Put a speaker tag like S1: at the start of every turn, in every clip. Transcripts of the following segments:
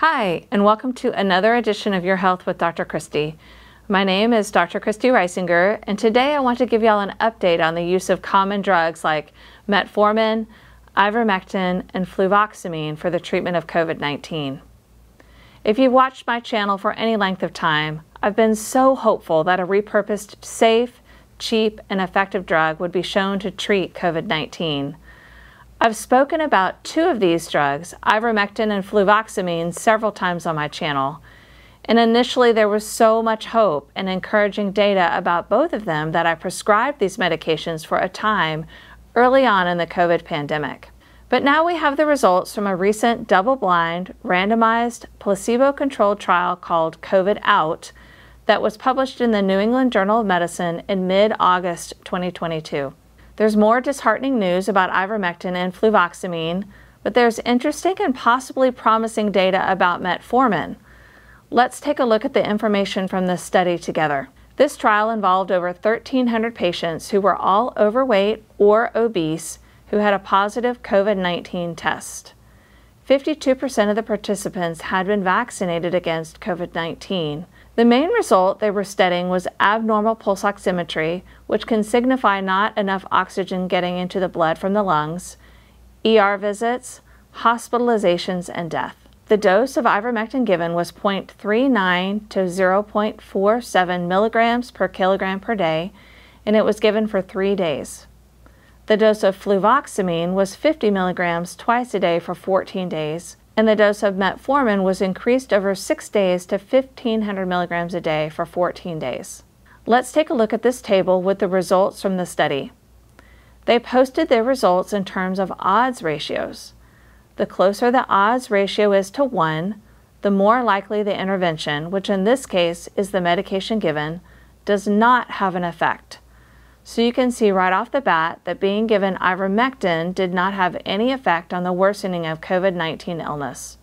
S1: Hi, and welcome to another edition of Your Health with Dr. Christy. My name is Dr. Christy Risinger, and today I want to give y'all an update on the use of common drugs like metformin, ivermectin, and fluvoxamine for the treatment of COVID-19. If you've watched my channel for any length of time, I've been so hopeful that a repurposed, safe, cheap, and effective drug would be shown to treat COVID-19. I've spoken about two of these drugs, ivermectin and fluvoxamine, several times on my channel. And initially, there was so much hope and encouraging data about both of them that I prescribed these medications for a time early on in the COVID pandemic. But now we have the results from a recent double blind, randomized, placebo controlled trial called COVID Out that was published in the New England Journal of Medicine in mid August 2022. There's more disheartening news about ivermectin and fluvoxamine, but there's interesting and possibly promising data about metformin. Let's take a look at the information from this study together. This trial involved over 1,300 patients who were all overweight or obese who had a positive COVID 19 test. 52% of the participants had been vaccinated against COVID 19, the main result they were studying was abnormal pulse oximetry, which can signify not enough oxygen getting into the blood from the lungs, ER visits, hospitalizations, and death. The dose of ivermectin given was 0.39 to 0.47 milligrams per kilogram per day, and it was given for three days. The dose of fluvoxamine was 50 milligrams twice a day for 14 days, and the dose of metformin was increased over six days to 1500 milligrams a day for 14 days. Let's take a look at this table with the results from the study. They posted their results in terms of odds ratios. The closer the odds ratio is to 1, the more likely the intervention, which in this case is the medication given, does not have an effect. So you can see right off the bat that being given ivermectin did not have any effect on the worsening of COVID-19 illness.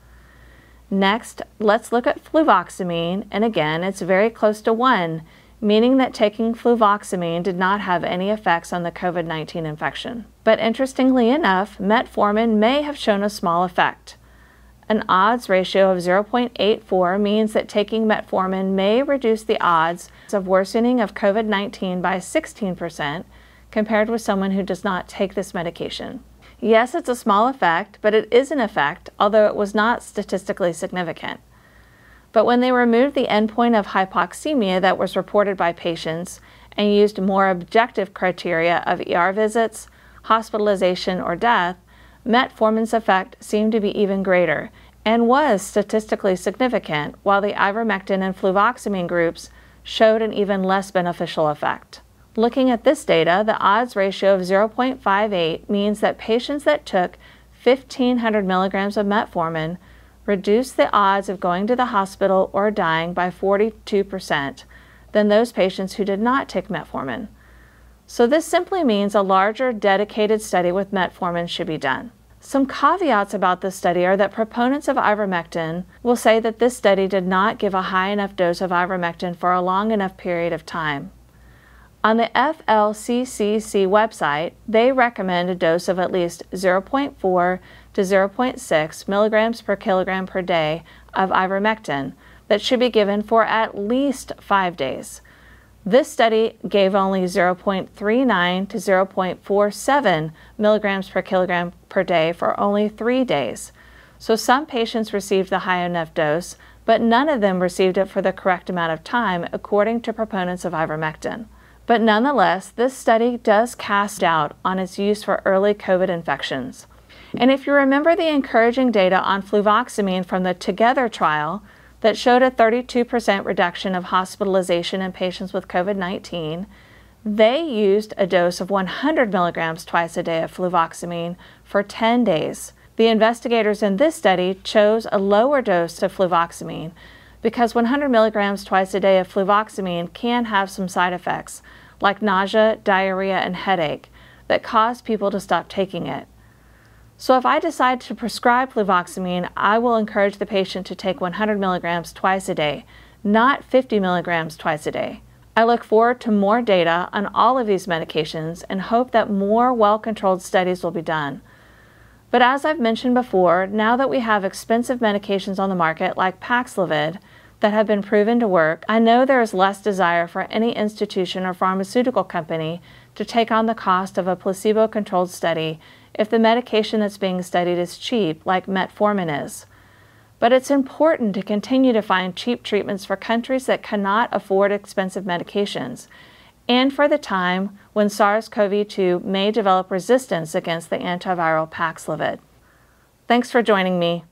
S1: Next, let's look at fluvoxamine, and again, it's very close to 1, meaning that taking fluvoxamine did not have any effects on the COVID-19 infection. But interestingly enough, metformin may have shown a small effect. An odds ratio of 0.84 means that taking metformin may reduce the odds of worsening of COVID 19 by 16% compared with someone who does not take this medication. Yes, it's a small effect, but it is an effect, although it was not statistically significant. But when they removed the endpoint of hypoxemia that was reported by patients and used more objective criteria of ER visits, hospitalization, or death, metformin's effect seemed to be even greater and was statistically significant, while the ivermectin and fluvoxamine groups showed an even less beneficial effect. Looking at this data, the odds ratio of 0.58 means that patients that took 1500 milligrams of metformin reduced the odds of going to the hospital or dying by 42% than those patients who did not take metformin. So this simply means a larger dedicated study with metformin should be done. Some caveats about this study are that proponents of ivermectin will say that this study did not give a high enough dose of ivermectin for a long enough period of time. On the FLCCC website, they recommend a dose of at least 0.4 to 0.6 milligrams per kilogram per day of ivermectin that should be given for at least five days. This study gave only 0.39 to 0.47 milligrams per kilogram per day for only three days. So some patients received the high enough dose, but none of them received it for the correct amount of time, according to proponents of ivermectin. But nonetheless, this study does cast doubt on its use for early COVID infections. And if you remember the encouraging data on fluvoxamine from the Together trial, that showed a 32% reduction of hospitalization in patients with COVID 19. They used a dose of 100 milligrams twice a day of fluvoxamine for 10 days. The investigators in this study chose a lower dose of fluvoxamine because 100 milligrams twice a day of fluvoxamine can have some side effects like nausea, diarrhea, and headache that cause people to stop taking it. So if I decide to prescribe fluvoxamine, I will encourage the patient to take 100 milligrams twice a day, not 50 milligrams twice a day. I look forward to more data on all of these medications and hope that more well-controlled studies will be done. But as I've mentioned before, now that we have expensive medications on the market like Paxlovid that have been proven to work, I know there is less desire for any institution or pharmaceutical company to take on the cost of a placebo controlled study if the medication that's being studied is cheap, like metformin is. But it's important to continue to find cheap treatments for countries that cannot afford expensive medications and for the time when SARS-CoV-2 may develop resistance against the antiviral Paxlovid. Thanks for joining me.